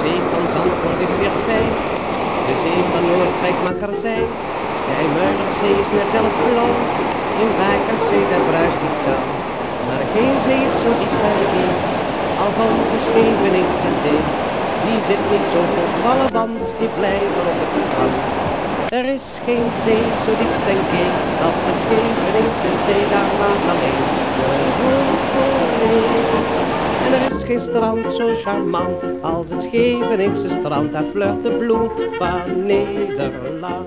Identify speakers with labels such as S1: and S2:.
S1: De zee van Zandvoort is weer fijn. De zee van Noordwijk mag er zijn. De zee is net elf blauw. In Wakerzee, daar bruist die zaal. Maar geen zee is zo die als onze Scheveningse zee. Die zit niet zo vol vallen, want die blijven op het strand. Er is geen zee zo distinct als de Scheveningse zee, daar maar alleen geen zo charmant als het Scheveningse strand, daar vlucht de bloem van Nederland.